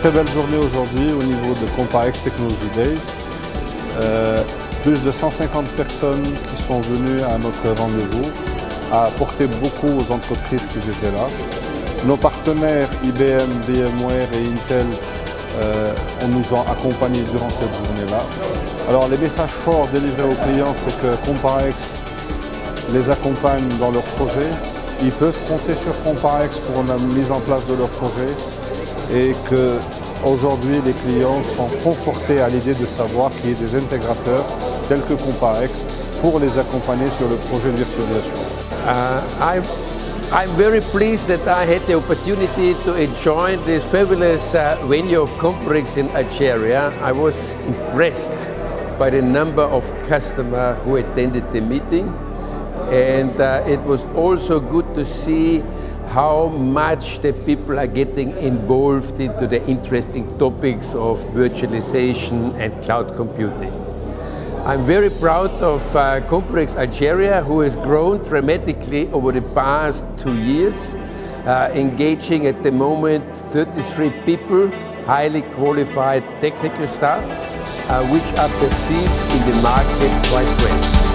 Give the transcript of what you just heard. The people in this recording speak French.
Très belle journée aujourd'hui au niveau de Comparex Technology Days. Euh, plus de 150 personnes qui sont venues à notre rendez-vous, a apporté beaucoup aux entreprises qui étaient là. Nos partenaires IBM, VMware et Intel euh, nous a accompagnés durant cette journée-là. Alors les messages forts délivrés aux clients, c'est que Comparex les accompagne dans leurs projets. Ils peuvent compter sur Comparex pour la mise en place de leur projet et qu'aujourd'hui les clients sont confortés à l'idée de savoir qu'il y a des intégrateurs tels que Comparex pour les accompagner sur le projet de virtualisation. Uh, I'm very pleased that I had the opportunity to enjoy this fabulous uh, venue of Comprex in Algeria. I was impressed by the number of customers who attended the meeting. And uh, it was also good to see how much the people are getting involved into the interesting topics of virtualization and cloud computing. I'm very proud of uh, Comprex Algeria, who has grown dramatically over the past two years, uh, engaging at the moment 33 people, highly qualified technical staff, uh, which are perceived in the market quite well.